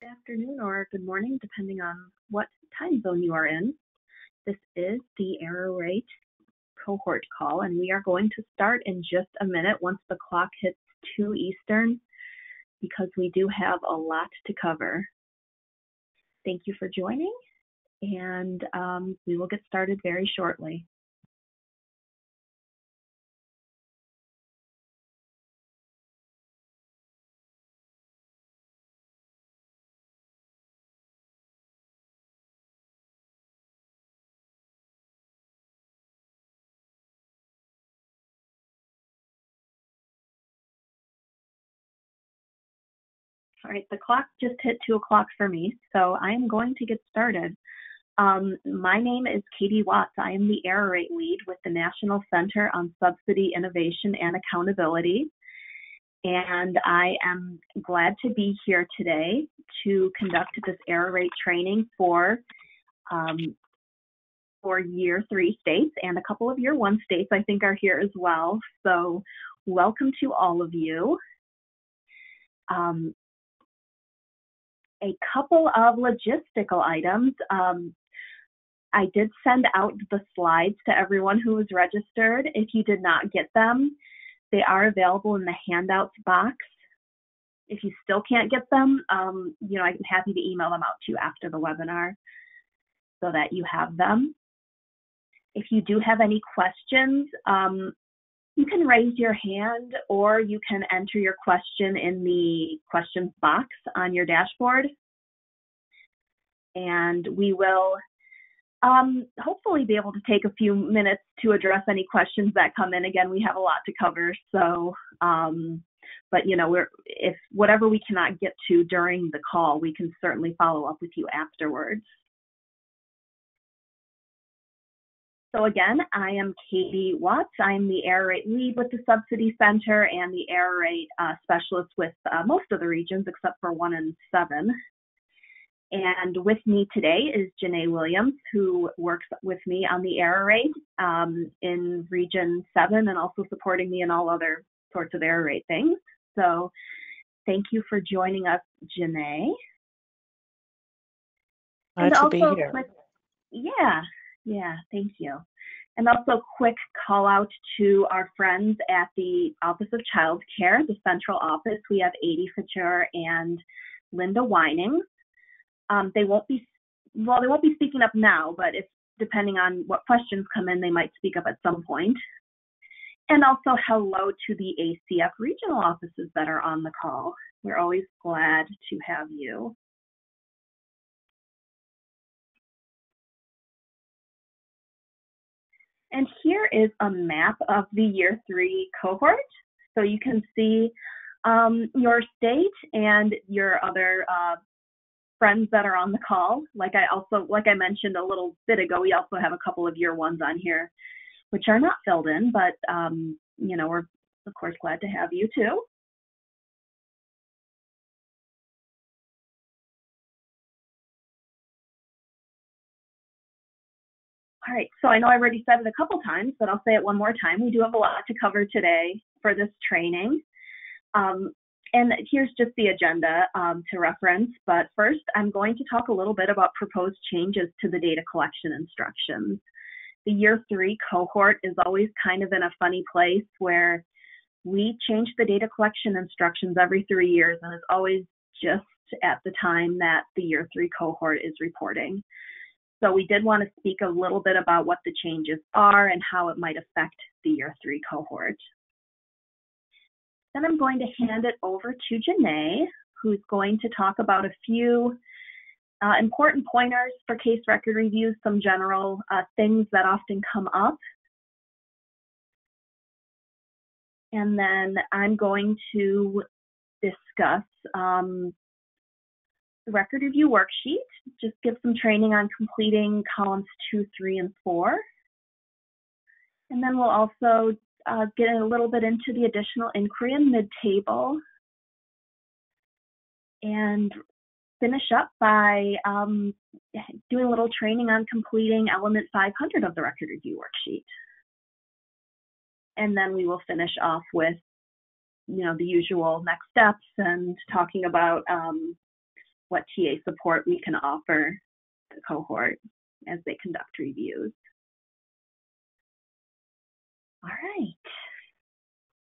good afternoon or good morning, depending on what time zone you are in. This is the error rate cohort call, and we are going to start in just a minute once the clock hits 2 Eastern, because we do have a lot to cover. Thank you for joining, and um, we will get started very shortly. All right, the clock just hit two o'clock for me, so I am going to get started. Um, my name is Katie Watts. I am the error rate lead with the National Center on Subsidy Innovation and Accountability. And I am glad to be here today to conduct this error rate training for um, for year three states and a couple of year one states I think are here as well. So welcome to all of you. Um, a couple of logistical items. Um, I did send out the slides to everyone who was registered. If you did not get them, they are available in the handouts box. If you still can't get them, um, you know, I'm happy to email them out to you after the webinar so that you have them. If you do have any questions, um, you can raise your hand or you can enter your question in the questions box on your dashboard. And we will um, hopefully be able to take a few minutes to address any questions that come in. Again, we have a lot to cover, so um, but you know, we're if whatever we cannot get to during the call, we can certainly follow up with you afterwards. So again, I am Katie Watts. I'm the error rate lead with the Subsidy Center and the error rate uh, specialist with uh, most of the regions except for one and seven. And with me today is Janae Williams, who works with me on the error rate um, in Region 7 and also supporting me in all other sorts of error rate things. So thank you for joining us, Janae. Glad to be here. yeah, yeah, thank you. And also, a quick call out to our friends at the Office of Child Care, the central office. We have Adi Fature and Linda Wining. Um, they won't be, well, they won't be speaking up now, but if depending on what questions come in, they might speak up at some point. And also, hello to the ACF regional offices that are on the call. We're always glad to have you. And here is a map of the year three cohort. So you can see um, your state and your other uh, friends that are on the call. Like I also, like I mentioned a little bit ago, we also have a couple of year ones on here, which are not filled in, but um, you know, we're of course glad to have you too. All right, so I know I already said it a couple times, but I'll say it one more time. We do have a lot to cover today for this training. Um, and here's just the agenda um, to reference. But first, I'm going to talk a little bit about proposed changes to the data collection instructions. The year three cohort is always kind of in a funny place where we change the data collection instructions every three years, and it's always just at the time that the year three cohort is reporting. So we did want to speak a little bit about what the changes are and how it might affect the year three cohort. Then I'm going to hand it over to Janae, who's going to talk about a few uh, important pointers for case record reviews, some general uh, things that often come up. And then I'm going to discuss um, the record review worksheet, just give some training on completing columns two, three, and four. And then we'll also uh, get a little bit into the additional inquiry and MID Table and finish up by um, doing a little training on completing element 500 of the record review worksheet. And then we will finish off with, you know, the usual next steps and talking about um, what TA support we can offer the cohort as they conduct reviews. All right.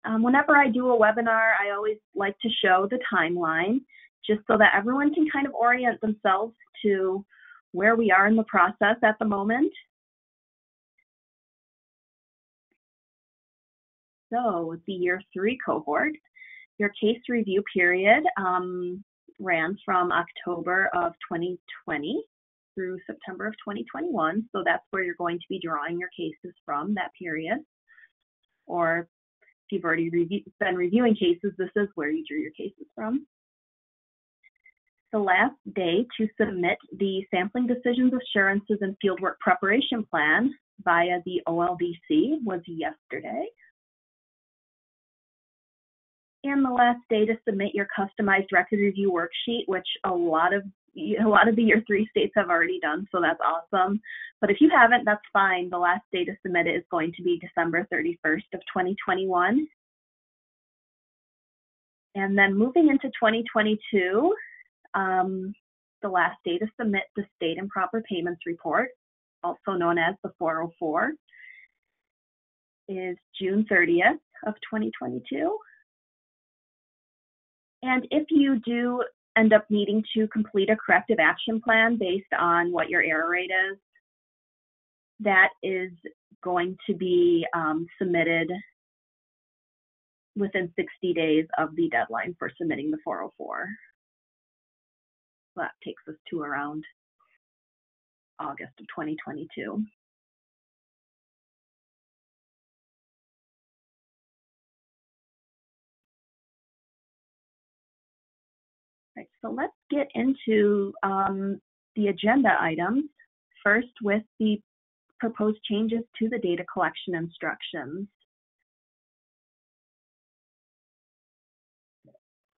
Um, whenever I do a webinar, I always like to show the timeline just so that everyone can kind of orient themselves to where we are in the process at the moment. So the year three cohort, your case review period um, ran from October of 2020 through September of 2021. So that's where you're going to be drawing your cases from that period. Or if you've already been reviewing cases, this is where you drew your cases from. The last day to submit the sampling decisions, assurances, and fieldwork preparation plan via the OLDC was yesterday. And the last day to submit your customized record review worksheet, which a lot of a lot of the year three states have already done, so that's awesome. But if you haven't, that's fine. The last day to submit it is going to be December 31st of 2021. And then moving into 2022, um, the last day to submit the state improper payments report, also known as the 404, is June 30th of 2022. And if you do end up needing to complete a corrective action plan based on what your error rate is, that is going to be um, submitted within 60 days of the deadline for submitting the 404. So that takes us to around August of 2022. Right, so let's get into um, the agenda items. First with the proposed changes to the data collection instructions.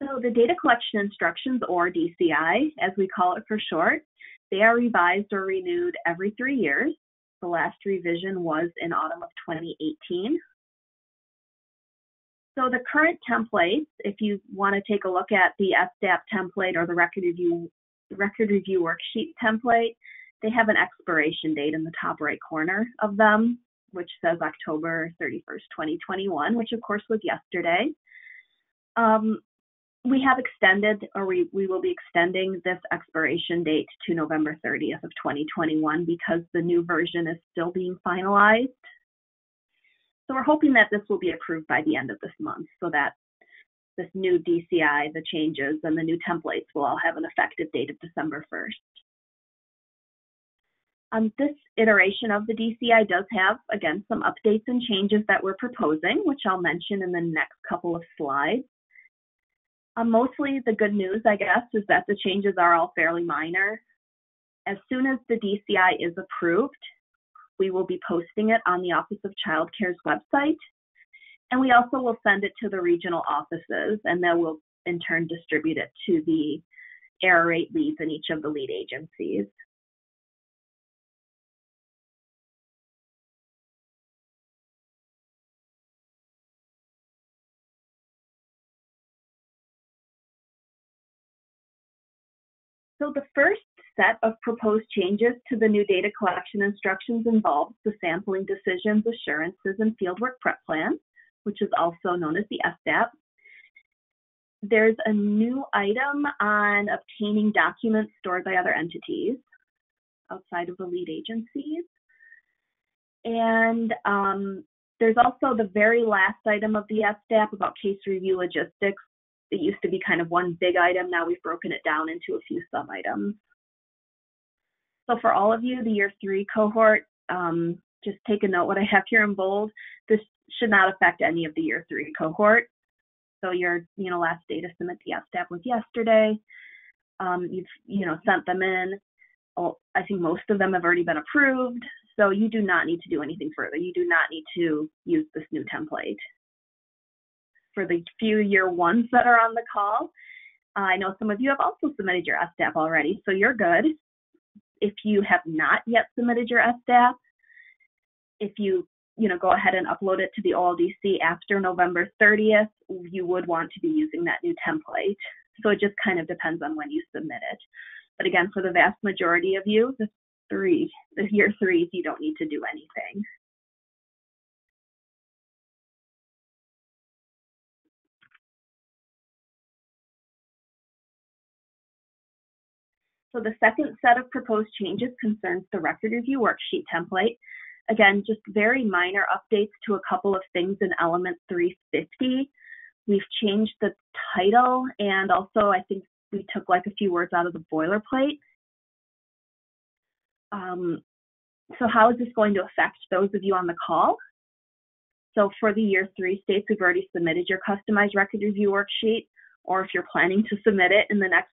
So the data collection instructions, or DCI, as we call it for short, they are revised or renewed every three years. The last revision was in autumn of 2018. So the current templates, if you want to take a look at the SDAP template or the record review record review worksheet template, they have an expiration date in the top right corner of them, which says October 31st, 2021, which of course was yesterday. Um, we have extended, or we, we will be extending this expiration date to November 30th of 2021 because the new version is still being finalized. So we're hoping that this will be approved by the end of this month so that this new DCI, the changes, and the new templates will all have an effective date of December 1st. Um, this iteration of the DCI does have, again, some updates and changes that we're proposing, which I'll mention in the next couple of slides. Um, mostly the good news, I guess, is that the changes are all fairly minor. As soon as the DCI is approved, we will be posting it on the Office of Child Care's website. And we also will send it to the regional offices, and then we'll in turn distribute it to the error rate leads in each of the lead agencies. So the first set of proposed changes to the new data collection instructions involves the sampling decisions, assurances, and fieldwork prep plan, which is also known as the SDAP. There's a new item on obtaining documents stored by other entities outside of the lead agencies. And um, there's also the very last item of the SDAP about case review logistics, it used to be kind of one big item. Now we've broken it down into a few sub items. So for all of you, the year three cohort, um, just take a note what I have here in bold. This should not affect any of the year three cohort. So your, you know, last data submit the SDAP was yesterday. Um, you've, you know, sent them in. Oh, I think most of them have already been approved. So you do not need to do anything further. You do not need to use this new template for the few year ones that are on the call. I know some of you have also submitted your SDAP already, so you're good. If you have not yet submitted your SDAP, if you you know go ahead and upload it to the OLDC after November 30th, you would want to be using that new template. So it just kind of depends on when you submit it. But again, for the vast majority of you, the three, the year threes, you don't need to do anything. So the second set of proposed changes concerns the record review worksheet template. Again, just very minor updates to a couple of things in element 350. We've changed the title and also I think we took like a few words out of the boilerplate. Um, so how is this going to affect those of you on the call? So for the year three states, we've already submitted your customized record review worksheet, or if you're planning to submit it in the next,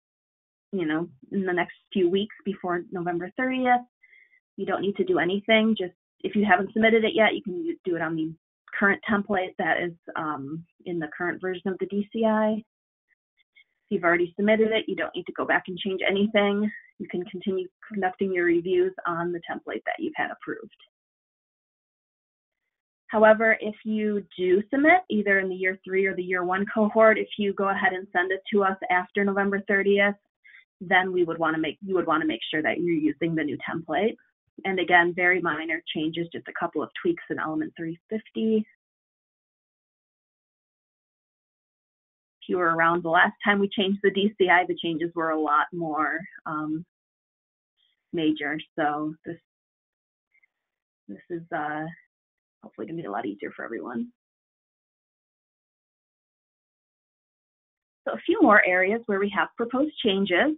you know, in the next few weeks before November 30th, you don't need to do anything. Just if you haven't submitted it yet, you can do it on the current template that is um, in the current version of the DCI. If you've already submitted it, you don't need to go back and change anything. You can continue conducting your reviews on the template that you've had approved. However, if you do submit either in the year three or the year one cohort, if you go ahead and send it to us after November 30th, then we would want to make you would want to make sure that you're using the new template. And again, very minor changes, just a couple of tweaks in element 350. If you were around the last time we changed the DCI, the changes were a lot more um, major. So this this is uh, hopefully going to be a lot easier for everyone. So a few more areas where we have proposed changes.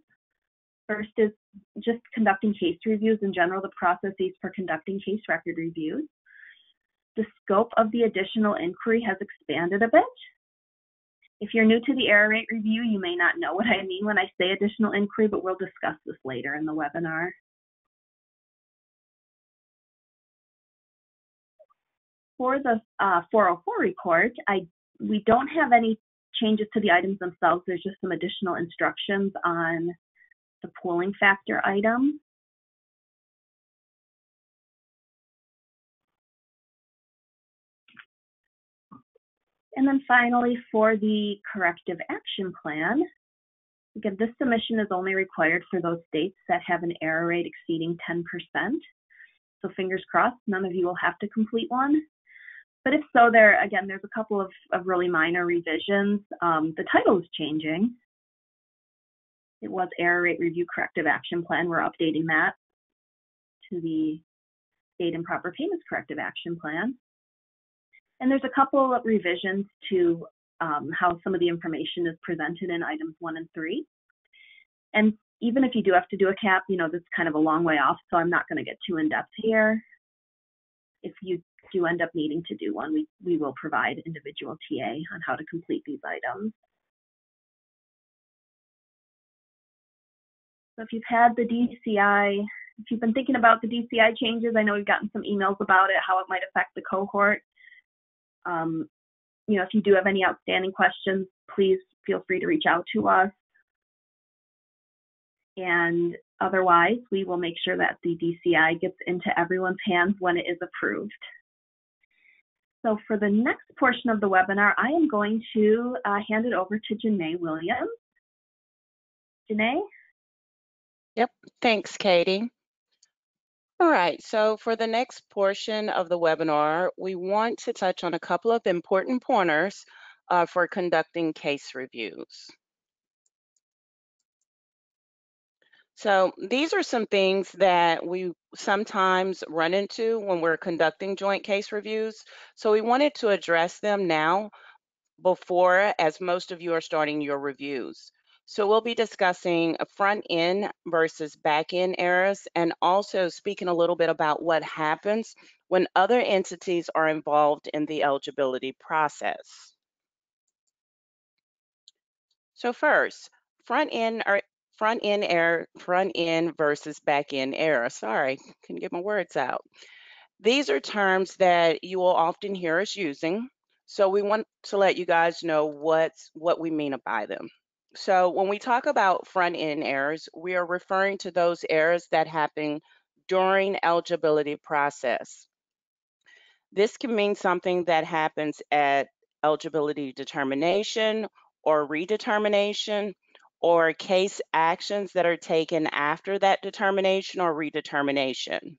First is just conducting case reviews in general, the processes for conducting case record reviews. The scope of the additional inquiry has expanded a bit. If you're new to the error rate review, you may not know what I mean when I say additional inquiry, but we'll discuss this later in the webinar. For the uh, 404 report, I, we don't have any changes to the items themselves. There's just some additional instructions on the pooling factor item. And then finally, for the corrective action plan, again, this submission is only required for those states that have an error rate exceeding 10%. So fingers crossed, none of you will have to complete one. But if so, there again, there's a couple of, of really minor revisions. Um, the title is changing, it was error rate review corrective action plan. We're updating that to the state improper payments corrective action plan. And there's a couple of revisions to um, how some of the information is presented in items one and three. And even if you do have to do a cap, you know, that's kind of a long way off, so I'm not going to get too in depth here. If you do end up needing to do one, we, we will provide individual TA on how to complete these items. So if you've had the DCI, if you've been thinking about the DCI changes, I know we've gotten some emails about it, how it might affect the cohort. Um, you know, if you do have any outstanding questions, please feel free to reach out to us. And otherwise, we will make sure that the DCI gets into everyone's hands when it is approved. So for the next portion of the webinar, I am going to uh, hand it over to Janae Williams. Janae? Yep, thanks, Katie. All right, so for the next portion of the webinar, we want to touch on a couple of important pointers uh, for conducting case reviews. So these are some things that we sometimes run into when we're conducting joint case reviews. So we wanted to address them now before, as most of you are starting your reviews. So we'll be discussing front end versus back end errors and also speaking a little bit about what happens when other entities are involved in the eligibility process. So first, front end or front end error, front end versus back end error. Sorry, couldn't get my words out. These are terms that you will often hear us using. So we want to let you guys know what's what we mean by them. So when we talk about front end errors, we are referring to those errors that happen during eligibility process. This can mean something that happens at eligibility determination or redetermination, or case actions that are taken after that determination or redetermination.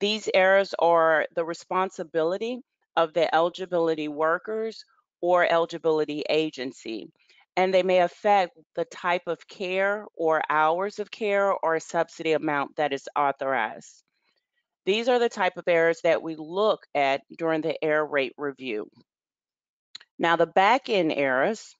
These errors are the responsibility of the eligibility workers or eligibility agency, and they may affect the type of care or hours of care or a subsidy amount that is authorized. These are the type of errors that we look at during the error rate review. Now the back-end errors,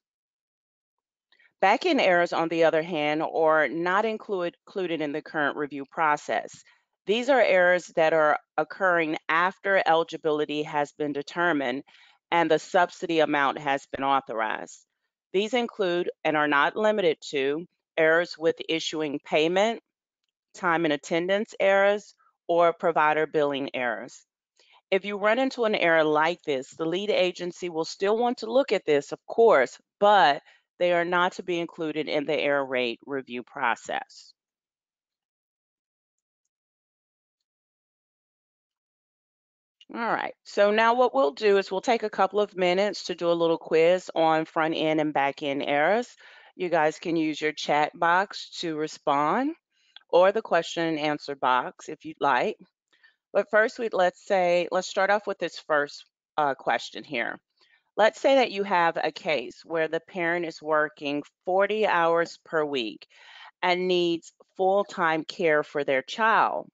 back-end errors on the other hand are not include, included in the current review process. These are errors that are occurring after eligibility has been determined and the subsidy amount has been authorized. These include and are not limited to errors with issuing payment, time and attendance errors, or provider billing errors. If you run into an error like this, the lead agency will still want to look at this, of course, but they are not to be included in the error rate review process. All right, so now what we'll do is we'll take a couple of minutes to do a little quiz on front end and back end errors. You guys can use your chat box to respond or the question and answer box if you'd like. But first, we'd let's say, let's start off with this first uh, question here. Let's say that you have a case where the parent is working 40 hours per week and needs full-time care for their child.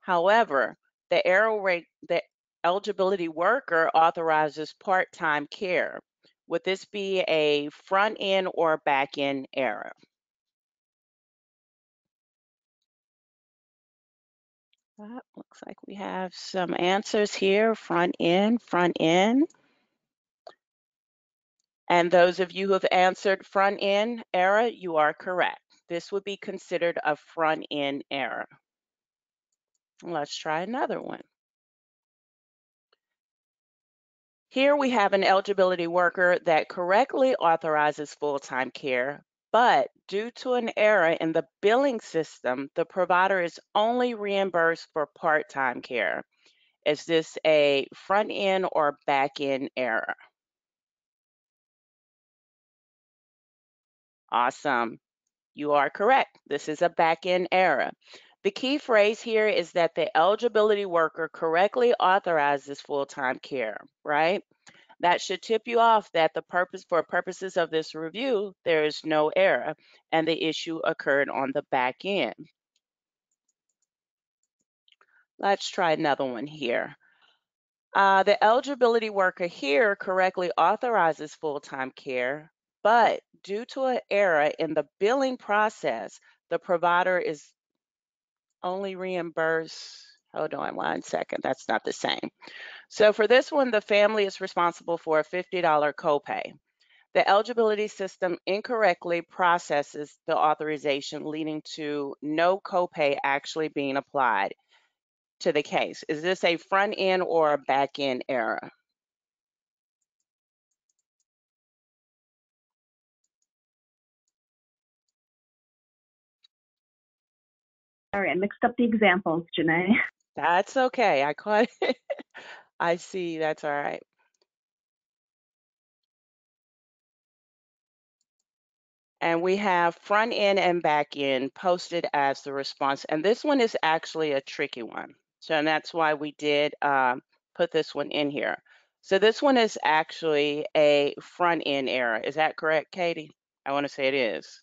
However, the error rate, the eligibility worker authorizes part-time care. Would this be a front end or back end error? That looks like we have some answers here, front end, front end. And those of you who have answered front end error, you are correct. This would be considered a front end error. Let's try another one. Here we have an eligibility worker that correctly authorizes full-time care, but due to an error in the billing system, the provider is only reimbursed for part-time care. Is this a front end or back end error? Awesome. You are correct. This is a back end error. The key phrase here is that the eligibility worker correctly authorizes full-time care, right? That should tip you off that the purpose for purposes of this review, there is no error and the issue occurred on the back end. Let's try another one here. Uh, the eligibility worker here correctly authorizes full-time care, but due to an error in the billing process, the provider is only reimburse, Hold on one second, that's not the same. So for this one, the family is responsible for a $50 copay. The eligibility system incorrectly processes the authorization, leading to no copay actually being applied to the case. Is this a front end or a back end error? Sorry, I mixed up the examples, Janae. That's okay. I caught it. I see. That's all right. And we have front end and back end posted as the response. And this one is actually a tricky one. So and that's why we did um, put this one in here. So this one is actually a front end error. Is that correct, Katie? I want to say it is.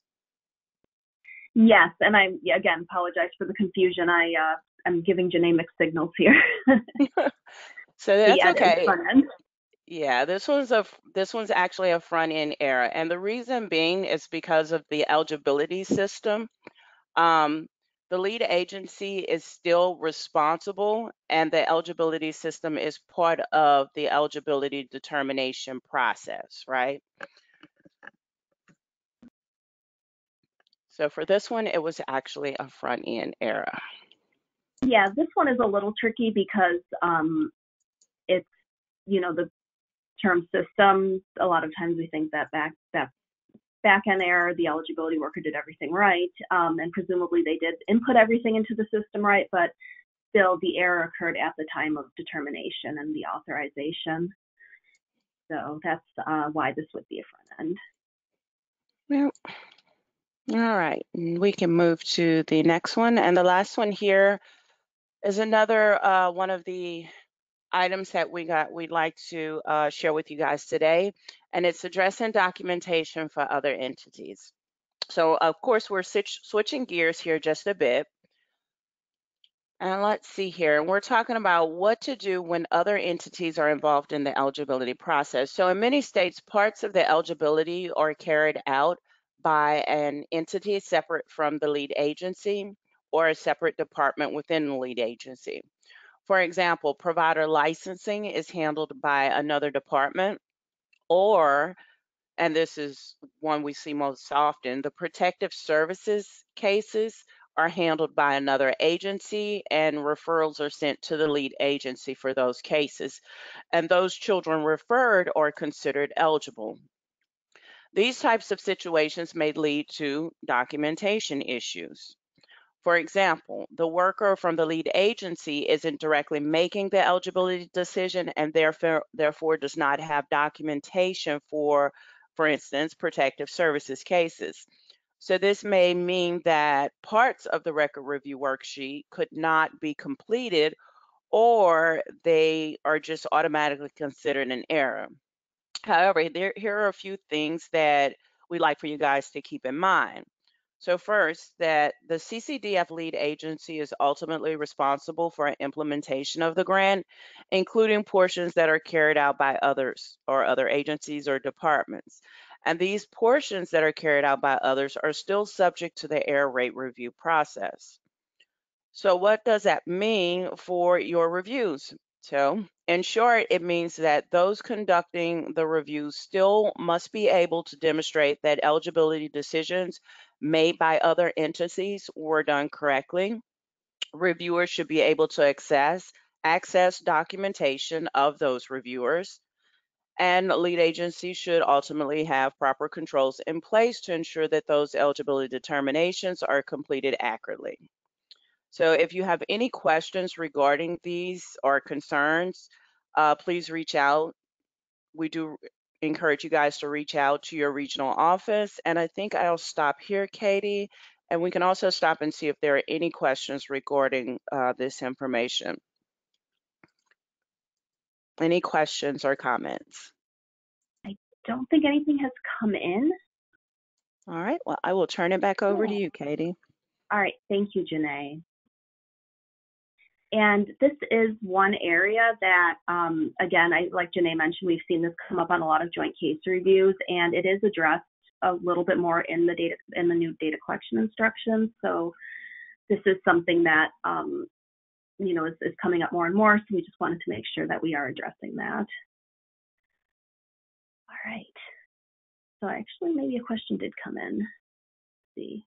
Yes, and I again apologize for the confusion. I uh, am giving mixed signals here. So that's okay. Yeah, this one's a this one's actually a front end error, and the reason being is because of the eligibility system. Um, the lead agency is still responsible, and the eligibility system is part of the eligibility determination process, right? So for this one, it was actually a front end error. Yeah, this one is a little tricky because um, it's you know the term system a lot of times we think that back that back end error the eligibility worker did everything right um, and presumably they did input everything into the system right but still the error occurred at the time of determination and the authorization so that's uh, why this would be a front end well All right, we can move to the next one. And the last one here is another uh, one of the items that we got we'd like to uh, share with you guys today, and it's addressing documentation for other entities. So of course, we're switching gears here just a bit. And let's see here, we're talking about what to do when other entities are involved in the eligibility process. So in many states, parts of the eligibility are carried out by an entity separate from the lead agency or a separate department within the lead agency. For example, provider licensing is handled by another department or and this is one we see most often, the protective services cases are handled by another agency and referrals are sent to the lead agency for those cases. And those children referred are considered eligible. These types of situations may lead to documentation issues. For example, the worker from the lead agency isn't directly making the eligibility decision and therefore, therefore does not have documentation for, for instance, protective services cases. So this may mean that parts of the record review worksheet could not be completed or they are just automatically considered an error. However, there, here are a few things that we'd like for you guys to keep in mind. So first, that the CCDF lead agency is ultimately responsible for implementation of the grant, including portions that are carried out by others or other agencies or departments. And these portions that are carried out by others are still subject to the error rate review process. So what does that mean for your reviews? So in short, it means that those conducting the reviews still must be able to demonstrate that eligibility decisions made by other entities were done correctly. Reviewers should be able to access access documentation of those reviewers and lead agencies should ultimately have proper controls in place to ensure that those eligibility determinations are completed accurately. So if you have any questions regarding these or concerns, uh, please reach out. We do encourage you guys to reach out to your regional office. And I think I'll stop here, Katie, and we can also stop and see if there are any questions regarding uh, this information. Any questions or comments? I don't think anything has come in. All right, well, I will turn it back over to you, Katie. All right, thank you, Janae. And this is one area that, um, again, I like Janae mentioned, we've seen this come up on a lot of joint case reviews, and it is addressed a little bit more in the data in the new data collection instructions. So this is something that um, you know, is, is coming up more and more. So we just wanted to make sure that we are addressing that. All right. So actually, maybe a question did come in. Let's see.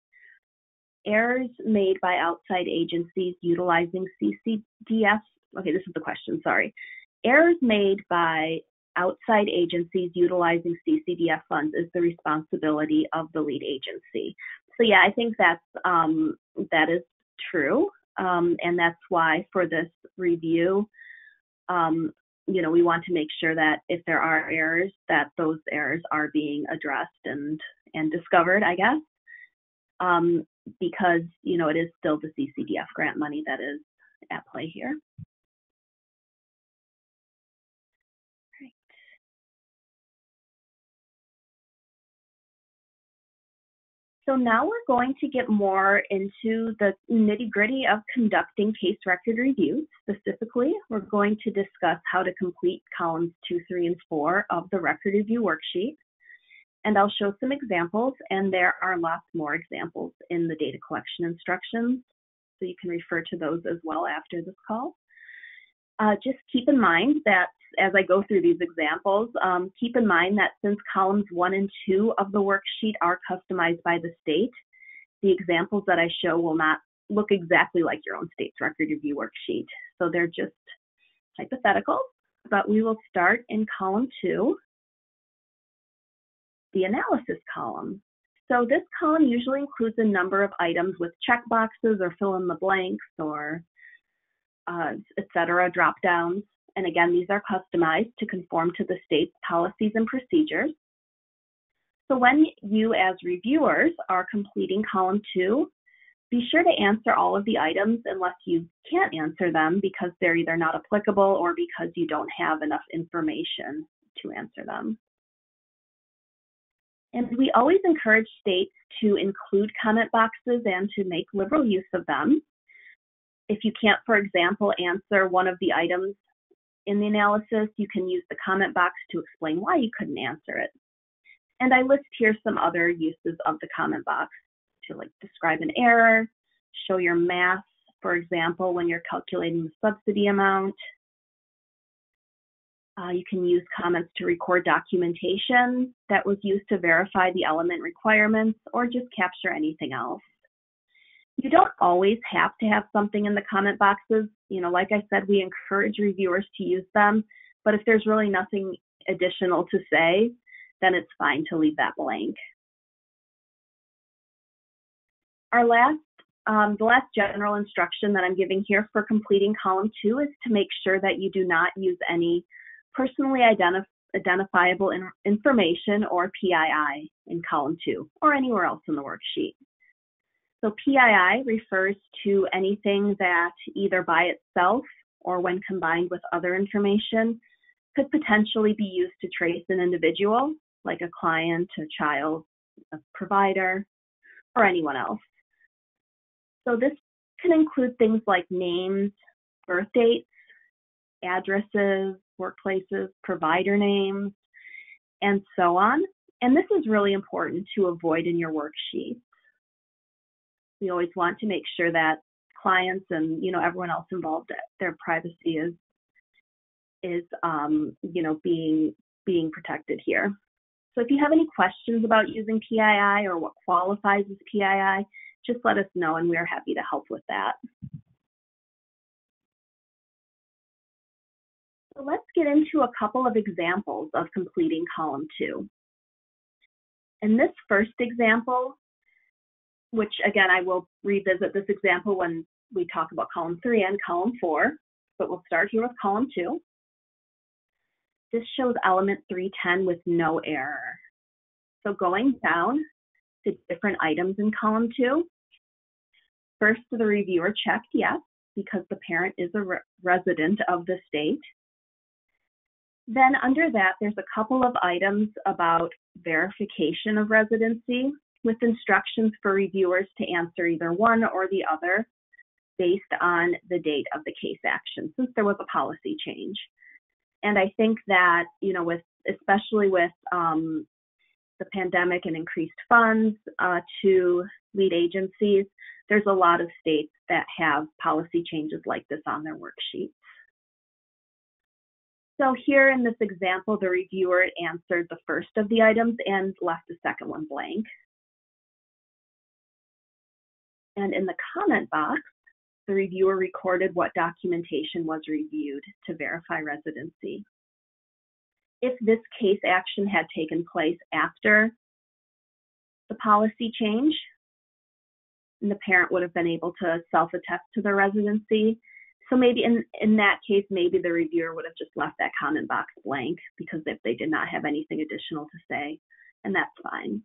Errors made by outside agencies utilizing CCDF. Okay, this is the question, sorry. Errors made by outside agencies utilizing CCDF funds is the responsibility of the lead agency. So yeah, I think that's um, that is true. Um, and that's why for this review, um, you know, we want to make sure that if there are errors, that those errors are being addressed and and discovered, I guess, um, because you know it is still the CCDF grant money that is at play here. So now we're going to get more into the nitty gritty of conducting case record reviews. Specifically, we're going to discuss how to complete columns two, three, and four of the record review worksheet. And I'll show some examples, and there are lots more examples in the data collection instructions. So you can refer to those as well after this call. Uh, just keep in mind that as I go through these examples, um, keep in mind that since columns one and two of the worksheet are customized by the state, the examples that I show will not look exactly like your own state's record review worksheet. So they're just hypothetical, but we will start in column two, the analysis column. So this column usually includes a number of items with check boxes or fill in the blanks or uh, etc. drop downs. And again, these are customized to conform to the state's policies and procedures. So when you as reviewers are completing column two, be sure to answer all of the items unless you can't answer them because they're either not applicable or because you don't have enough information to answer them. And we always encourage states to include comment boxes and to make liberal use of them. If you can't, for example, answer one of the items in the analysis, you can use the comment box to explain why you couldn't answer it. And I list here some other uses of the comment box to like describe an error, show your math, for example, when you're calculating the subsidy amount. Uh, you can use comments to record documentation that was used to verify the element requirements or just capture anything else. You don't always have to have something in the comment boxes. You know, like I said, we encourage reviewers to use them, but if there's really nothing additional to say, then it's fine to leave that blank. Our last, um, the last general instruction that I'm giving here for completing column two is to make sure that you do not use any personally identif identifiable in information or PII in column two or anywhere else in the worksheet. So PII refers to anything that either by itself or when combined with other information could potentially be used to trace an individual, like a client, a child, a provider, or anyone else. So this can include things like names, birth dates, addresses, workplaces, provider names, and so on. And this is really important to avoid in your worksheet. We always want to make sure that clients and you know everyone else involved their privacy is is um, you know being being protected here. So if you have any questions about using PII or what qualifies as PII, just let us know and we are happy to help with that. So let's get into a couple of examples of completing column two. In this first example, which again, I will revisit this example when we talk about column three and column four, but we'll start here with column two. This shows element 310 with no error. So going down to different items in column two, first the reviewer checked yes, because the parent is a re resident of the state. Then under that, there's a couple of items about verification of residency with instructions for reviewers to answer either one or the other based on the date of the case action, since there was a policy change. And I think that, you know, with especially with um, the pandemic and increased funds uh, to lead agencies, there's a lot of states that have policy changes like this on their worksheets. So here in this example, the reviewer answered the first of the items and left the second one blank. And in the comment box, the reviewer recorded what documentation was reviewed to verify residency. If this case action had taken place after the policy change, the parent would have been able to self-attest to their residency. So maybe in, in that case, maybe the reviewer would have just left that comment box blank because if they did not have anything additional to say, and that's fine.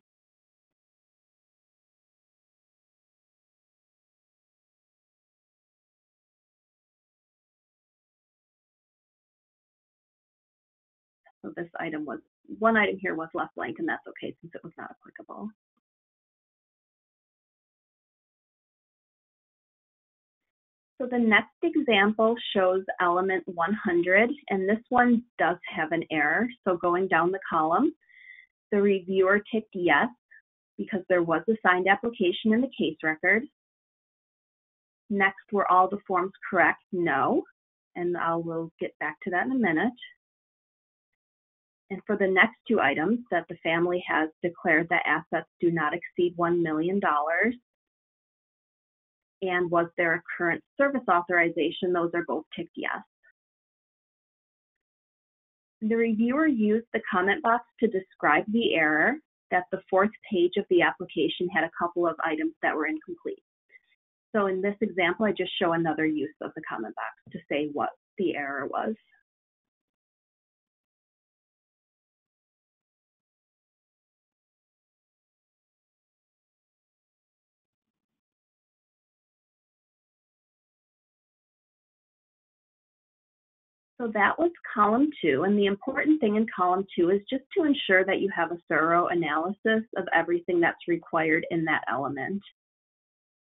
So this item was, one item here was left blank and that's okay since it was not applicable. So the next example shows element 100, and this one does have an error. So going down the column, the reviewer ticked yes because there was a signed application in the case record. Next, were all the forms correct? No, and I will get back to that in a minute. And for the next two items, that the family has declared that assets do not exceed $1 million, and was there a current service authorization? Those are both ticked yes. The reviewer used the comment box to describe the error that the fourth page of the application had a couple of items that were incomplete. So in this example, I just show another use of the comment box to say what the error was. So that was column two. And the important thing in column two is just to ensure that you have a thorough analysis of everything that's required in that element.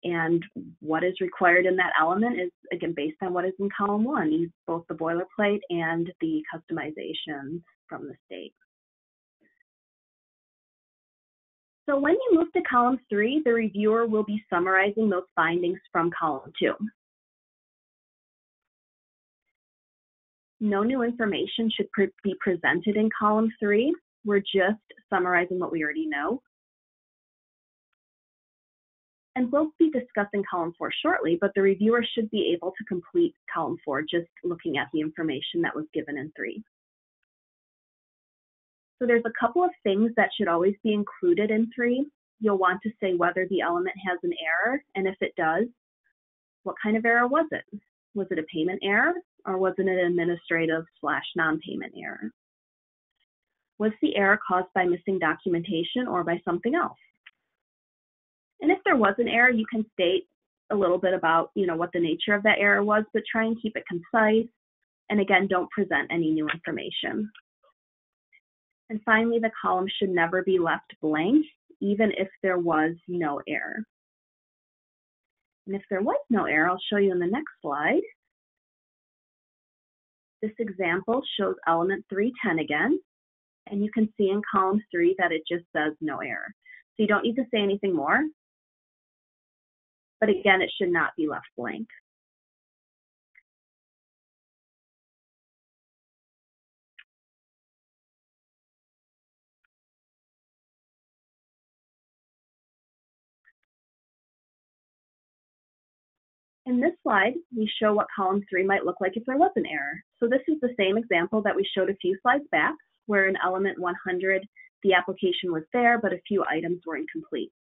And what is required in that element is, again, based on what is in column one, both the boilerplate and the customizations from the state. So when you move to column three, the reviewer will be summarizing those findings from column two. No new information should pre be presented in column three. We're just summarizing what we already know. And we'll be discussing column four shortly, but the reviewer should be able to complete column four just looking at the information that was given in three. So there's a couple of things that should always be included in three. You'll want to say whether the element has an error, and if it does, what kind of error was it? Was it a payment error, or was it an administrative slash non-payment error? Was the error caused by missing documentation or by something else? And if there was an error, you can state a little bit about, you know, what the nature of that error was, but try and keep it concise. And again, don't present any new information. And finally, the column should never be left blank, even if there was no error. And if there was no error, I'll show you in the next slide. This example shows element 310 again, and you can see in column 3 that it just says no error. So you don't need to say anything more, but again, it should not be left blank. In this slide, we show what column 3 might look like if there was an error. So this is the same example that we showed a few slides back, where in element 100, the application was there, but a few items were incomplete.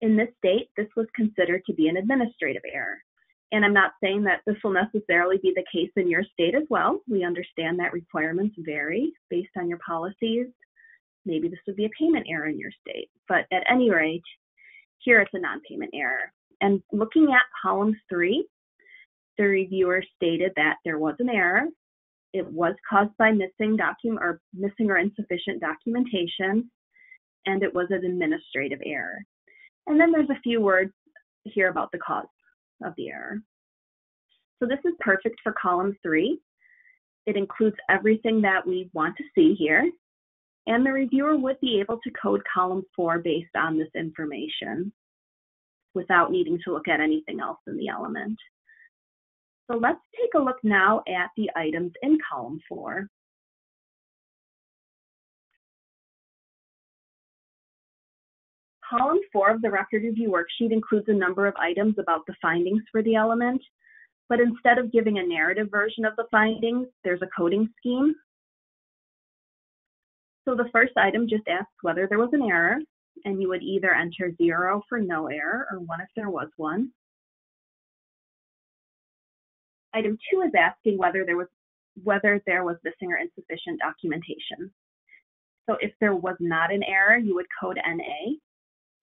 In this state, this was considered to be an administrative error. And I'm not saying that this will necessarily be the case in your state as well. We understand that requirements vary based on your policies. Maybe this would be a payment error in your state. But at any rate, here it's a non-payment error. And looking at column three, the reviewer stated that there was an error. It was caused by missing document or missing or insufficient documentation, and it was an administrative error. And then there's a few words here about the cause of the error. So this is perfect for column three. It includes everything that we want to see here, and the reviewer would be able to code column four based on this information without needing to look at anything else in the element. So let's take a look now at the items in column four. Column four of the record review worksheet includes a number of items about the findings for the element, but instead of giving a narrative version of the findings, there's a coding scheme. So the first item just asks whether there was an error, and you would either enter zero for no error or one if there was one. Item two is asking whether there was whether there was missing or insufficient documentation. So if there was not an error, you would code NA.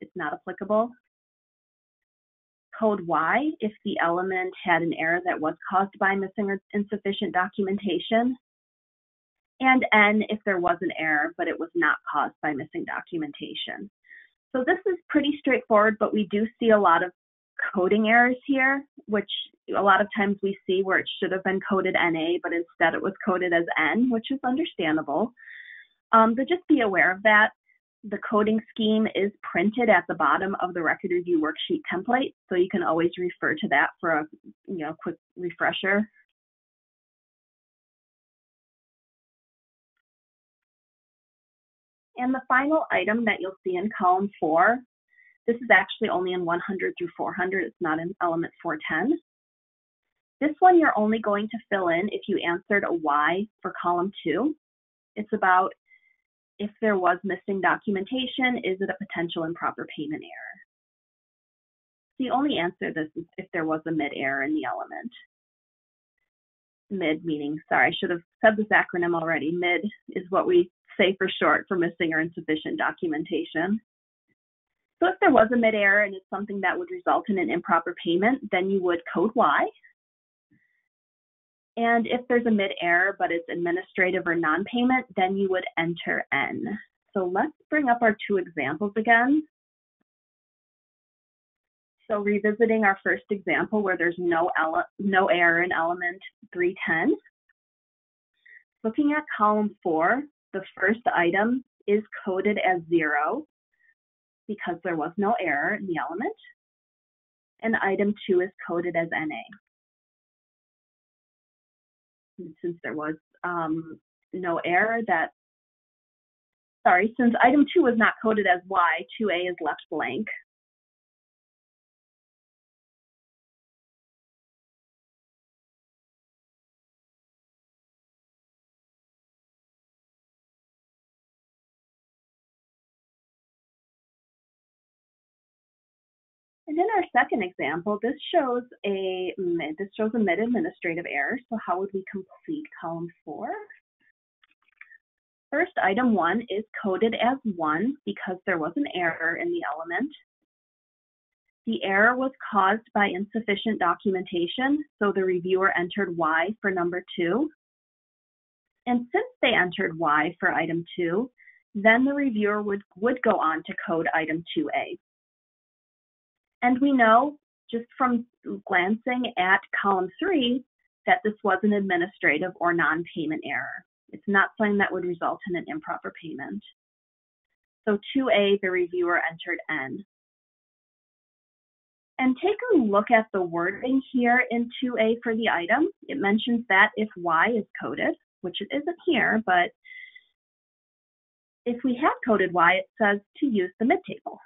It's not applicable. Code Y if the element had an error that was caused by missing or insufficient documentation. And N if there was an error, but it was not caused by missing documentation. So this is pretty straightforward, but we do see a lot of coding errors here, which a lot of times we see where it should have been coded NA, but instead it was coded as N, which is understandable. Um, but just be aware of that. The coding scheme is printed at the bottom of the record review worksheet template, so you can always refer to that for a you know quick refresher. And the final item that you'll see in column four, this is actually only in 100 through 400, it's not in element 410. This one you're only going to fill in if you answered a Y for column two. It's about if there was missing documentation, is it a potential improper payment error? The only answer this is if there was a mid error in the element. MID meaning, sorry, I should have said this acronym already. MID is what we say for short for missing or insufficient documentation. So if there was a mid error and it's something that would result in an improper payment, then you would code Y. And if there's a mid error, but it's administrative or non-payment, then you would enter N. So let's bring up our two examples again. So revisiting our first example where there's no, no error in element 310. Looking at column four, the first item is coded as zero because there was no error in the element. And item two is coded as NA. And since there was um, no error that, sorry, since item two was not coded as Y, 2A is left blank. Our second example, this shows a this shows a mid administrative error. So how would we complete column four? First, item one is coded as one because there was an error in the element. The error was caused by insufficient documentation, so the reviewer entered Y for number two. And since they entered Y for item two, then the reviewer would, would go on to code item 2A. And we know just from glancing at column three that this was an administrative or non-payment error. It's not something that would result in an improper payment. So 2A, the reviewer entered N. And take a look at the wording here in 2A for the item. It mentions that if Y is coded, which it isn't here, but if we have coded Y, it says to use the mid table.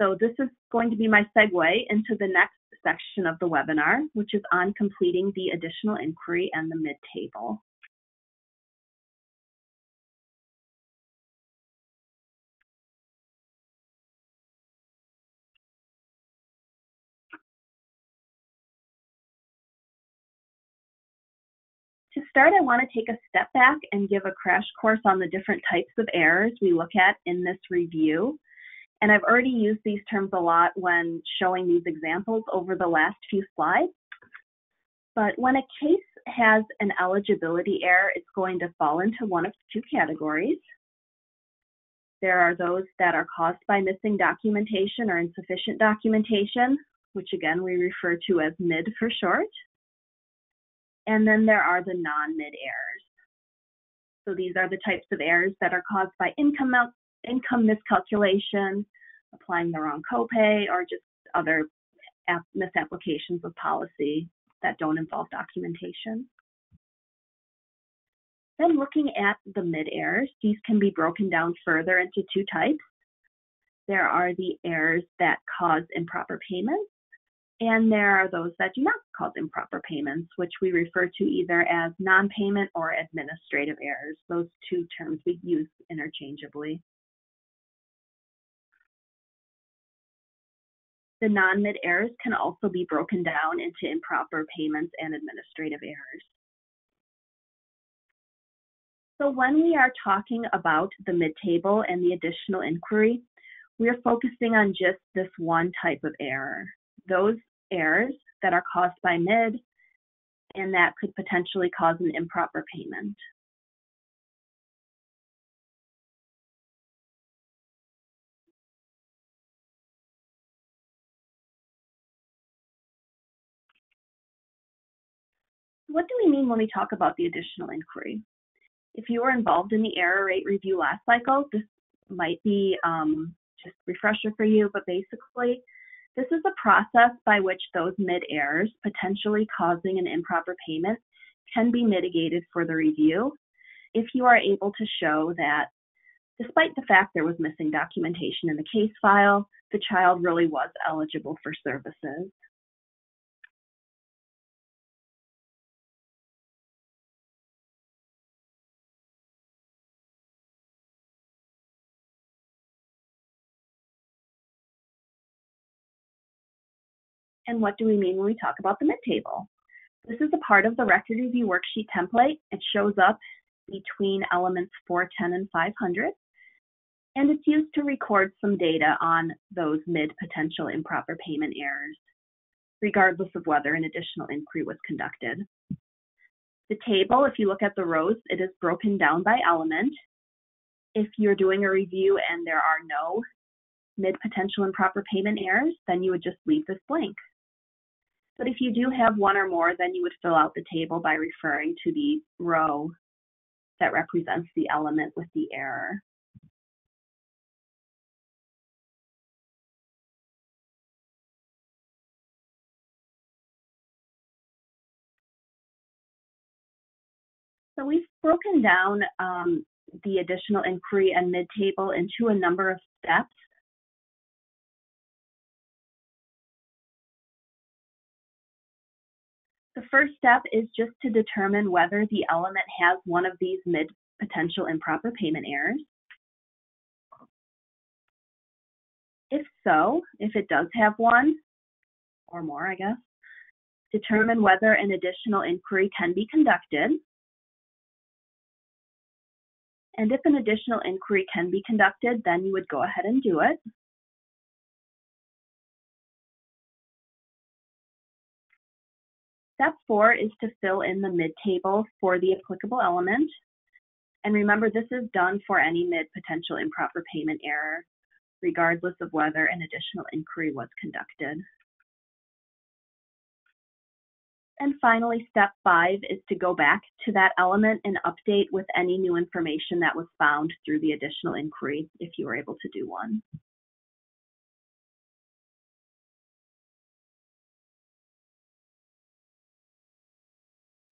So this is going to be my segue into the next section of the webinar, which is on completing the additional inquiry and the mid-table. To start, I want to take a step back and give a crash course on the different types of errors we look at in this review and I've already used these terms a lot when showing these examples over the last few slides. But when a case has an eligibility error, it's going to fall into one of two categories. There are those that are caused by missing documentation or insufficient documentation, which again we refer to as MID for short. And then there are the non-MID errors. So these are the types of errors that are caused by income income miscalculation, applying the wrong copay, or just other misapplications of policy that don't involve documentation. Then looking at the mid errors, these can be broken down further into two types. There are the errors that cause improper payments, and there are those that do not cause improper payments, which we refer to either as non-payment or administrative errors. Those two terms we use interchangeably. The non-mid errors can also be broken down into improper payments and administrative errors. So when we are talking about the mid-table and the additional inquiry, we're focusing on just this one type of error. Those errors that are caused by mid and that could potentially cause an improper payment. What do we mean when we talk about the additional inquiry? If you were involved in the error rate review last cycle, this might be um, just refresher for you, but basically, this is a process by which those mid errors potentially causing an improper payment can be mitigated for the review if you are able to show that despite the fact there was missing documentation in the case file, the child really was eligible for services. And what do we mean when we talk about the mid-table? This is a part of the record review worksheet template. It shows up between elements 410 and 500, and it's used to record some data on those mid-potential improper payment errors, regardless of whether an additional inquiry was conducted. The table, if you look at the rows, it is broken down by element. If you're doing a review and there are no mid potential improper payment errors, then you would just leave this blank. But if you do have one or more, then you would fill out the table by referring to the row that represents the element with the error. So we've broken down um, the additional inquiry and mid-table into a number of steps. The first step is just to determine whether the element has one of these mid potential improper payment errors. If so, if it does have one, or more, I guess, determine whether an additional inquiry can be conducted and if an additional inquiry can be conducted, then you would go ahead and do it. Step four is to fill in the mid-table for the applicable element. And remember, this is done for any mid-potential improper payment error, regardless of whether an additional inquiry was conducted. And finally, step five is to go back to that element and update with any new information that was found through the additional inquiry if you were able to do one.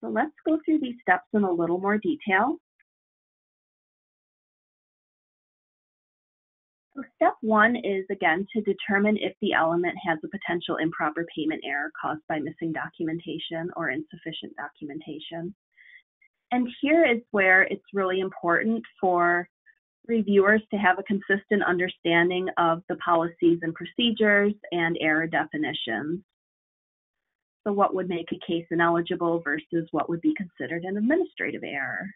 So let's go through these steps in a little more detail. So step one is again to determine if the element has a potential improper payment error caused by missing documentation or insufficient documentation. And here is where it's really important for reviewers to have a consistent understanding of the policies and procedures and error definitions. So what would make a case ineligible versus what would be considered an administrative error.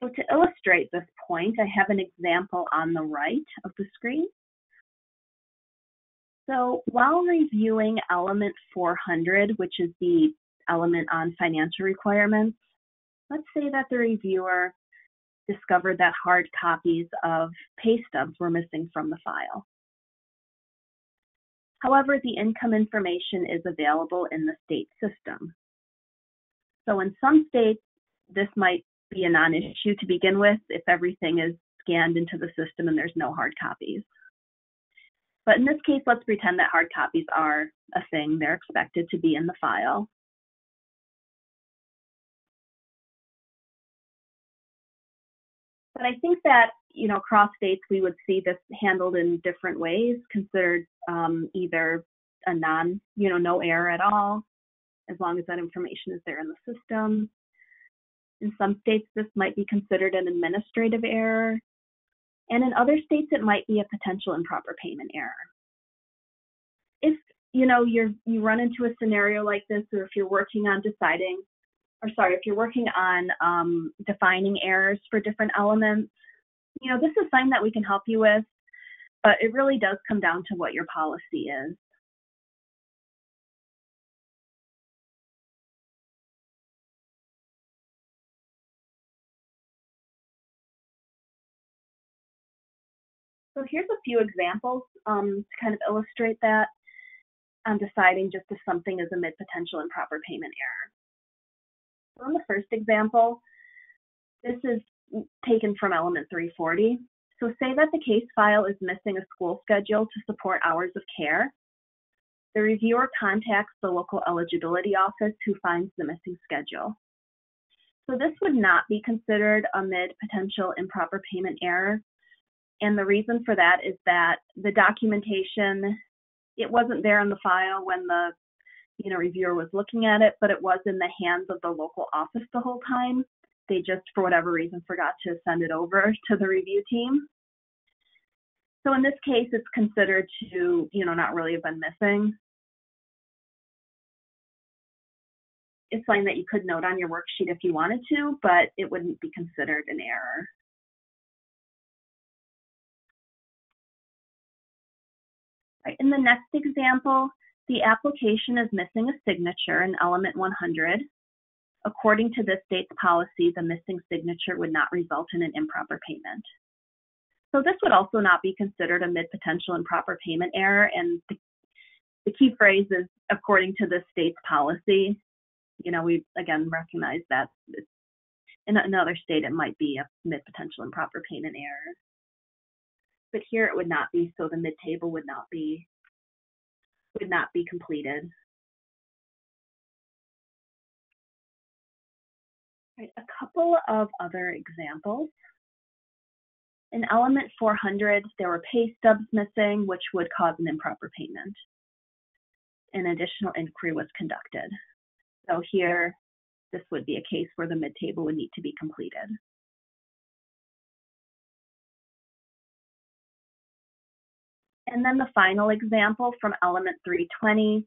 So to illustrate this point, I have an example on the right of the screen. So while reviewing element 400, which is the element on financial requirements, let's say that the reviewer discovered that hard copies of pay stubs were missing from the file. However, the income information is available in the state system. So in some states, this might be a non-issue to begin with if everything is scanned into the system and there's no hard copies. But in this case, let's pretend that hard copies are a thing. They're expected to be in the file. But I think that, you know, across states, we would see this handled in different ways, considered um, either a non, you know, no error at all, as long as that information is there in the system, in some states, this might be considered an administrative error, and in other states, it might be a potential improper payment error. If you know you're you run into a scenario like this, or if you're working on deciding, or sorry, if you're working on um, defining errors for different elements, you know this is something that we can help you with, but it really does come down to what your policy is. So here's a few examples um, to kind of illustrate that on deciding just if something is a mid-potential improper payment error. So in the first example, this is taken from element 340. So say that the case file is missing a school schedule to support hours of care. The reviewer contacts the local eligibility office who finds the missing schedule. So this would not be considered a mid-potential improper payment error and the reason for that is that the documentation, it wasn't there in the file when the you know reviewer was looking at it, but it was in the hands of the local office the whole time. They just, for whatever reason, forgot to send it over to the review team. So in this case, it's considered to, you know, not really have been missing. It's something that you could note on your worksheet if you wanted to, but it wouldn't be considered an error. In the next example, the application is missing a signature in element 100. According to this state's policy, the missing signature would not result in an improper payment. So this would also not be considered a mid-potential improper payment error. And the, the key phrase is according to the state's policy. You know, we again recognize that in another state it might be a mid-potential improper payment error. But here it would not be, so the mid-table would not be would not be completed. A couple of other examples. In element 400, there were pay stubs missing, which would cause an improper payment. An additional inquiry was conducted. So here, this would be a case where the mid-table would need to be completed. And then the final example from element 320,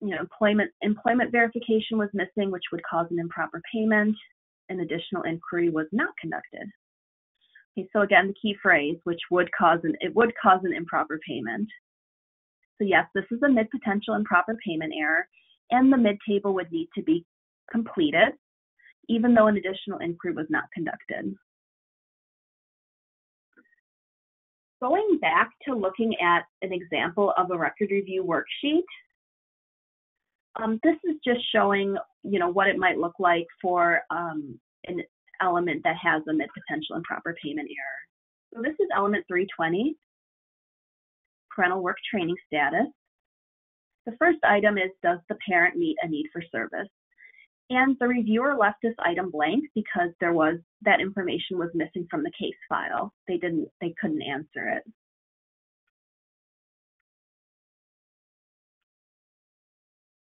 you know, employment, employment verification was missing, which would cause an improper payment. An additional inquiry was not conducted. Okay, so again, the key phrase, which would cause an, it would cause an improper payment. So yes, this is a mid-potential improper payment error, and the mid-table would need to be completed, even though an additional inquiry was not conducted. Going back to looking at an example of a record review worksheet, um, this is just showing, you know, what it might look like for um, an element that has a mid-potential improper payment error. So this is element 320, parental work training status. The first item is, does the parent meet a need for service? And the reviewer left this item blank because there was that information was missing from the case file. They didn't, they couldn't answer it.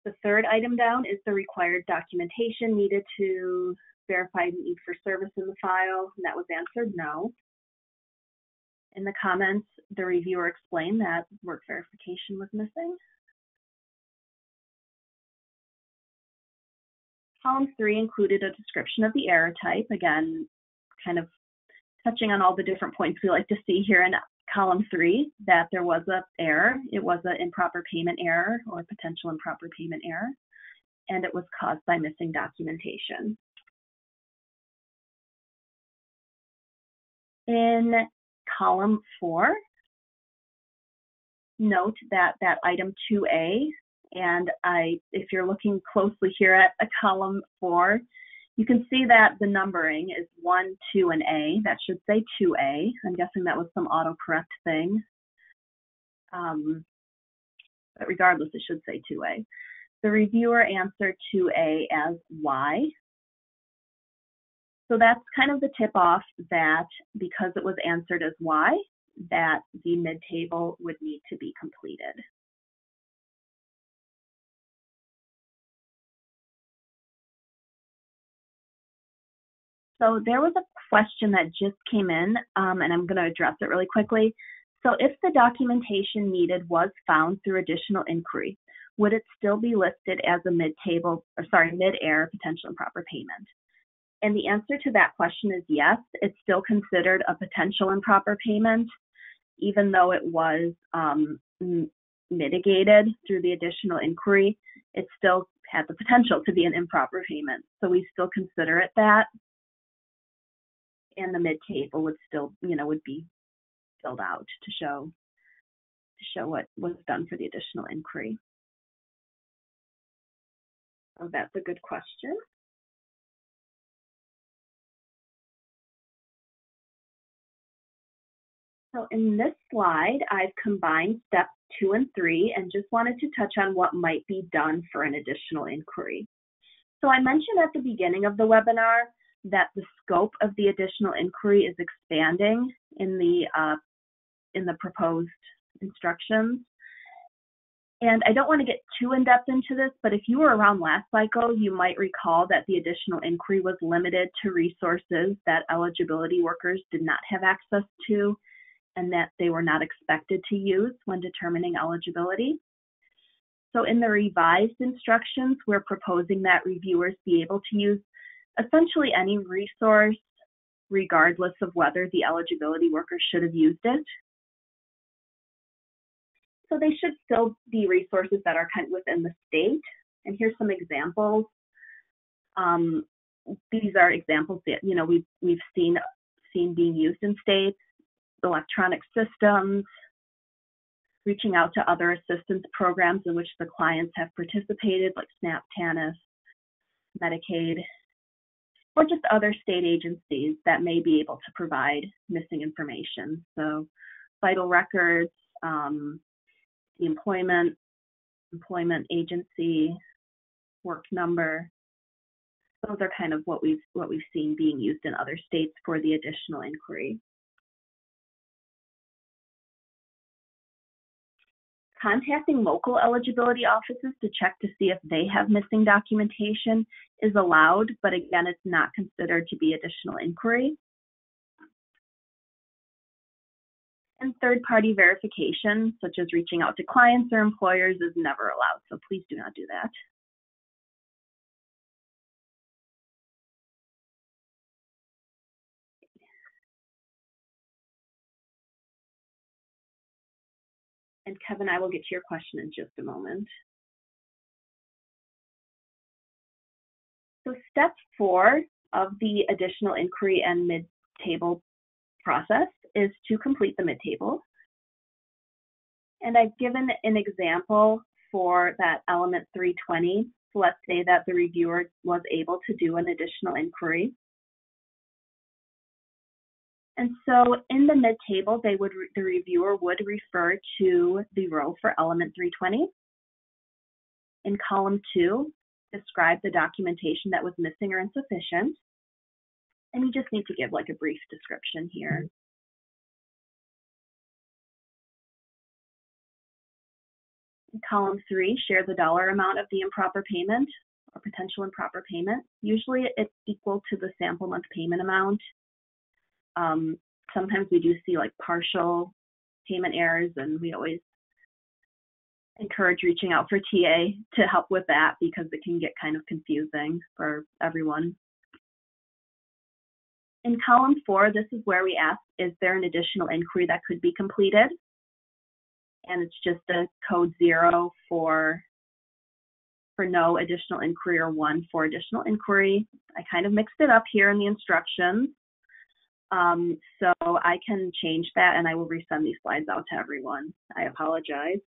The third item down is the required documentation needed to verify the need for service in the file, and that was answered no. In the comments, the reviewer explained that work verification was missing. Column three included a description of the error type, again, kind of touching on all the different points we like to see here in column three, that there was an error. It was an improper payment error or potential improper payment error, and it was caused by missing documentation. In column four, note that that item 2A and I, if you're looking closely here at a column four, you can see that the numbering is one, two, and A. That should say 2A. I'm guessing that was some autocorrect thing. Um, but regardless, it should say 2A. The reviewer answered 2A as Y. So that's kind of the tip off that because it was answered as Y, that the mid-table would need to be completed. So there was a question that just came in, um, and I'm going to address it really quickly. So if the documentation needed was found through additional inquiry, would it still be listed as a mid-table, or sorry, mid-error potential improper payment? And the answer to that question is yes, it's still considered a potential improper payment, even though it was um, mitigated through the additional inquiry, it still had the potential to be an improper payment. So we still consider it that and the mid table would still, you know, would be filled out to show to show what was done for the additional inquiry. So that's a good question. So in this slide, I've combined steps two and three and just wanted to touch on what might be done for an additional inquiry. So I mentioned at the beginning of the webinar that the scope of the additional inquiry is expanding in the uh, in the proposed instructions. And I don't want to get too in depth into this, but if you were around last cycle, you might recall that the additional inquiry was limited to resources that eligibility workers did not have access to and that they were not expected to use when determining eligibility. So in the revised instructions, we're proposing that reviewers be able to use essentially any resource, regardless of whether the eligibility worker should have used it. So they should still be resources that are kind of within the state. And here's some examples. Um, these are examples that you know we've we've seen seen being used in states, electronic systems, reaching out to other assistance programs in which the clients have participated, like SNAP, TANF, Medicaid, or just other state agencies that may be able to provide missing information. So, vital records, um, the employment, employment agency, work number. Those are kind of what we've what we've seen being used in other states for the additional inquiry. Contacting local eligibility offices to check to see if they have missing documentation is allowed, but again, it's not considered to be additional inquiry. And third-party verification, such as reaching out to clients or employers, is never allowed, so please do not do that. And Kevin, I will get to your question in just a moment. So step four of the additional inquiry and mid-table process is to complete the mid-table. And I've given an example for that element 320. So let's say that the reviewer was able to do an additional inquiry. And so in the mid-table, they would the reviewer would refer to the row for element 320. In column two, describe the documentation that was missing or insufficient. And you just need to give like a brief description here. In column three, share the dollar amount of the improper payment or potential improper payment. Usually it's equal to the sample month payment amount um, sometimes we do see like partial payment errors, and we always encourage reaching out for TA to help with that because it can get kind of confusing for everyone. In column four, this is where we ask, is there an additional inquiry that could be completed? And it's just a code zero for, for no additional inquiry or one for additional inquiry. I kind of mixed it up here in the instructions. Um, so I can change that and I will resend these slides out to everyone. I apologize.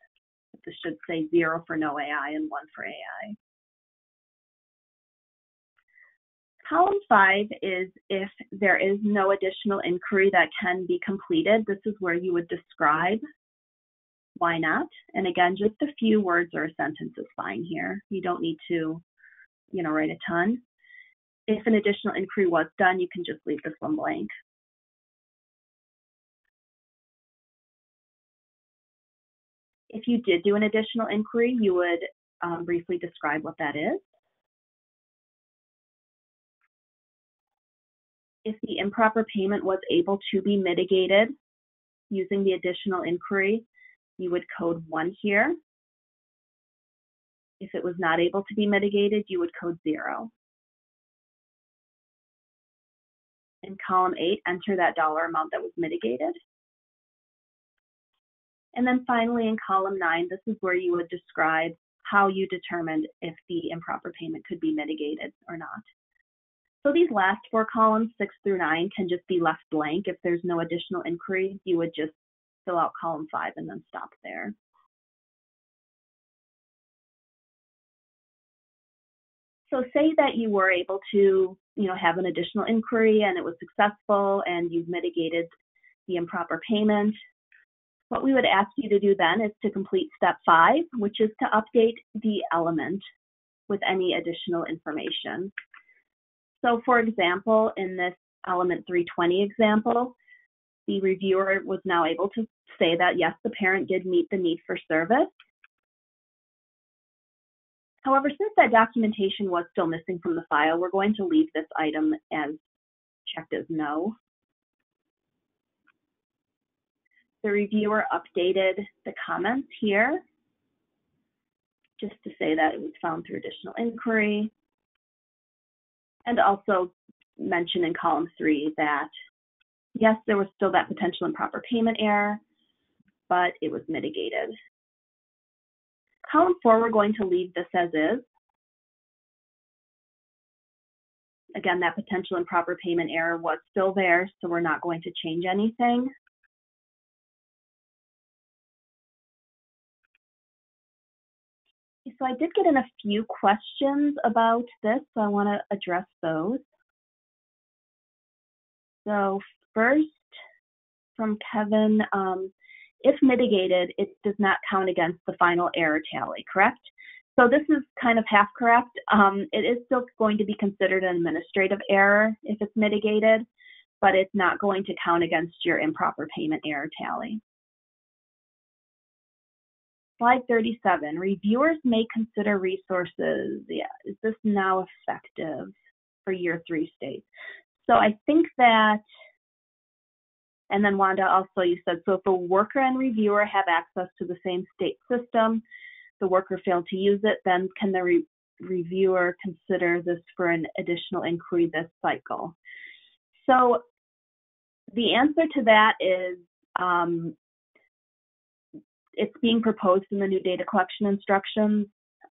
This should say zero for no AI and one for AI. Column five is if there is no additional inquiry that can be completed, this is where you would describe why not. And again, just a few words or a sentence is fine here. You don't need to, you know, write a ton. If an additional inquiry was done, you can just leave this one blank. If you did do an additional inquiry, you would um, briefly describe what that is. If the improper payment was able to be mitigated using the additional inquiry, you would code one here. If it was not able to be mitigated, you would code zero. In column eight, enter that dollar amount that was mitigated. And then finally in column nine, this is where you would describe how you determined if the improper payment could be mitigated or not. So these last four columns, six through nine, can just be left blank. If there's no additional inquiry, you would just fill out column five and then stop there. So say that you were able to, you know, have an additional inquiry and it was successful and you've mitigated the improper payment. What we would ask you to do then is to complete step five, which is to update the element with any additional information. So for example, in this element 320 example, the reviewer was now able to say that yes, the parent did meet the need for service. However, since that documentation was still missing from the file, we're going to leave this item as checked as no. The reviewer updated the comments here just to say that it was found through additional inquiry. And also mention in column three that yes, there was still that potential improper payment error, but it was mitigated. Column four, we're going to leave this as is. again, that potential improper payment error was still there, so we're not going to change anything. So I did get in a few questions about this, so I want to address those. So first, from Kevin, um, if mitigated, it does not count against the final error tally, correct? So this is kind of half correct. Um, it is still going to be considered an administrative error if it's mitigated, but it's not going to count against your improper payment error tally. Slide 37, reviewers may consider resources. Yeah, is this now effective for year three states? So I think that, and then Wanda also you said, so if a worker and reviewer have access to the same state system, the worker failed to use it, then can the re reviewer consider this for an additional inquiry this cycle? So the answer to that is um, it's being proposed in the new data collection instructions.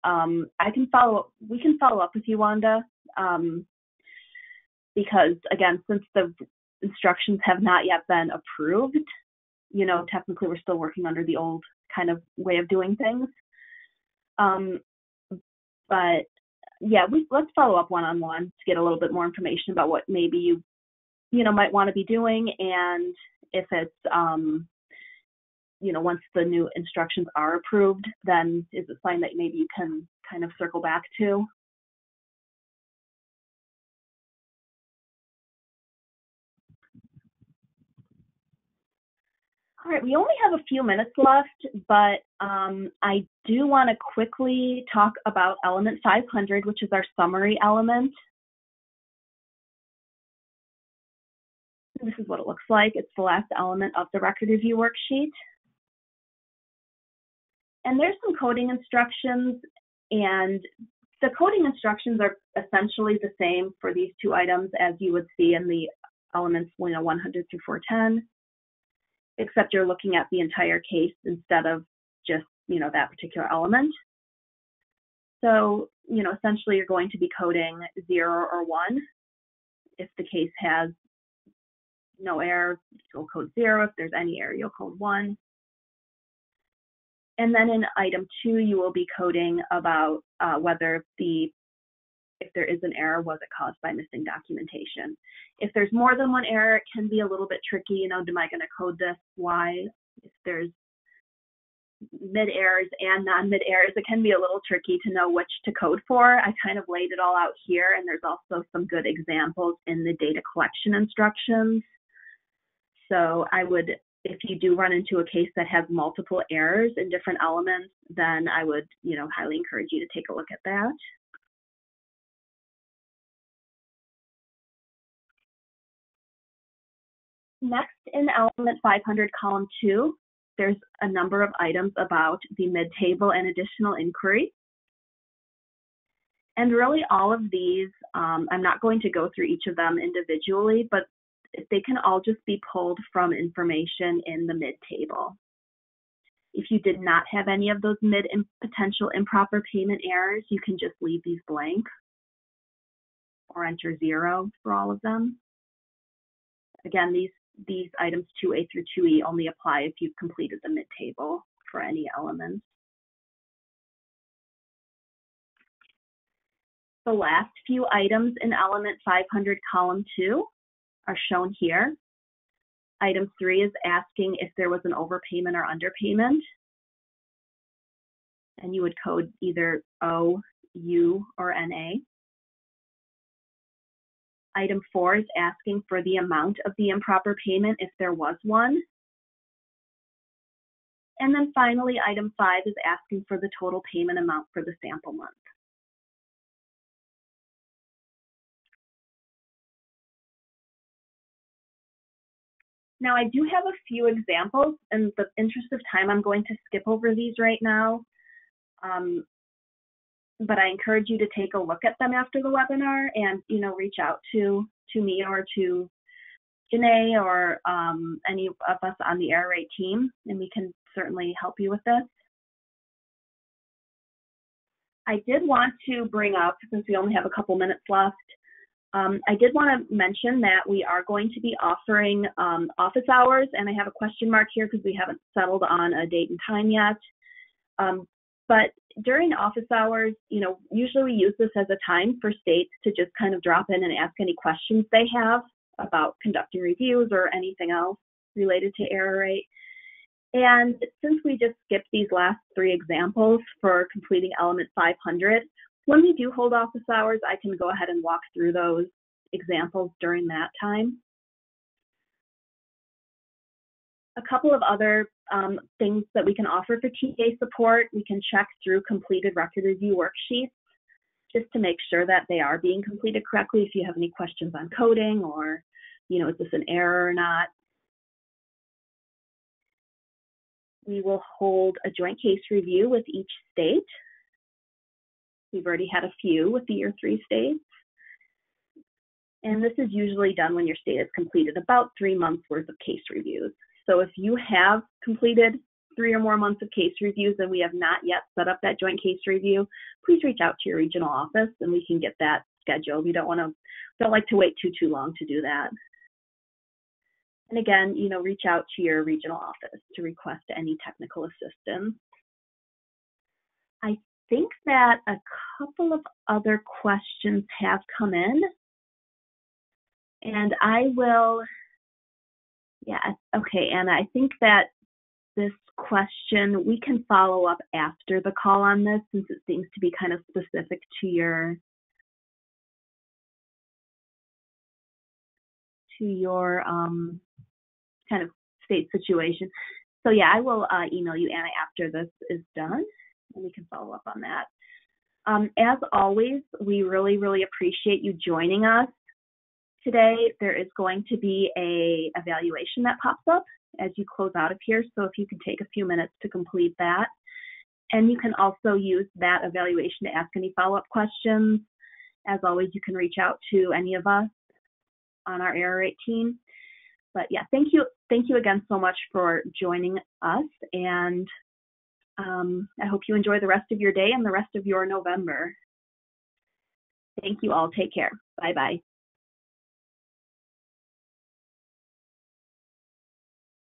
Um, I can follow up, we can follow up with you, Wanda, um, because again, since the instructions have not yet been approved, you know, technically we're still working under the old kind of way of doing things. Um, but yeah, we let's follow up one on one to get a little bit more information about what maybe you, you know, might want to be doing, and if it's um, you know, once the new instructions are approved, then is it something that maybe you can kind of circle back to? All right, we only have a few minutes left, but um, I do want to quickly talk about element 500, which is our summary element. This is what it looks like. It's the last element of the record review worksheet. And there's some coding instructions, and the coding instructions are essentially the same for these two items as you would see in the elements you know, 100 through 410, except you're looking at the entire case instead of just you know that particular element. So you know essentially you're going to be coding zero or one. If the case has no error, you'll code zero. If there's any error, you'll code one. And then in item two, you will be coding about uh, whether the if there is an error, was it caused by missing documentation? If there's more than one error, it can be a little bit tricky. You know, am I going to code this? Why? If there's mid errors and non mid errors, it can be a little tricky to know which to code for. I kind of laid it all out here, and there's also some good examples in the data collection instructions. So I would if you do run into a case that has multiple errors in different elements, then I would, you know, highly encourage you to take a look at that. Next, in element 500, column 2, there's a number of items about the mid-table and additional inquiry. And really all of these, um, I'm not going to go through each of them individually, but they can all just be pulled from information in the mid table. If you did not have any of those mid and potential improper payment errors, you can just leave these blank or enter zero for all of them. Again, these, these items 2A through 2E only apply if you've completed the mid table for any elements. The last few items in element 500 column 2 are shown here. Item three is asking if there was an overpayment or underpayment. And you would code either O, U, or NA. Item four is asking for the amount of the improper payment if there was one. And then finally, item five is asking for the total payment amount for the sample month. Now I do have a few examples. In the interest of time, I'm going to skip over these right now. Um, but I encourage you to take a look at them after the webinar and, you know, reach out to, to me or to Janae or um, any of us on the Error Rate team, and we can certainly help you with this. I did want to bring up, since we only have a couple minutes left, Um, I did want to mention that we are going to be offering um, office hours, and I have a question mark here because we haven't settled on a date and time yet. Um, but during office hours, you know, usually we use this as a time for states to just kind of drop in and ask any questions they have about conducting reviews or anything else related to error rate. And since we just skipped these last three examples for completing element 500, when we do hold office hours, I can go ahead and walk through those examples during that time. A couple of other um, things that we can offer for TA support, we can check through completed record review worksheets just to make sure that they are being completed correctly. If you have any questions on coding or, you know, is this an error or not? We will hold a joint case review with each state. We've already had a few with the year three states. And this is usually done when your state has completed about three months worth of case reviews. So if you have completed three or more months of case reviews and we have not yet set up that joint case review, please reach out to your regional office and we can get that scheduled. We don't want to don't like to wait too too long to do that. And again, you know, reach out to your regional office to request any technical assistance. I think that a couple of other questions have come in. And I will, yeah, okay, Anna, I think that this question, we can follow up after the call on this since it seems to be kind of specific to your to your um, kind of state situation. So yeah, I will uh, email you, Anna, after this is done, and we can follow up on that. Um, as always, we really, really appreciate you joining us today. There is going to be a evaluation that pops up as you close out of here. So if you can take a few minutes to complete that. And you can also use that evaluation to ask any follow-up questions. As always, you can reach out to any of us on our error rate team. But yeah, thank you. Thank you again so much for joining us. And um, I hope you enjoy the rest of your day and the rest of your November. Thank you all. Take care. Bye bye.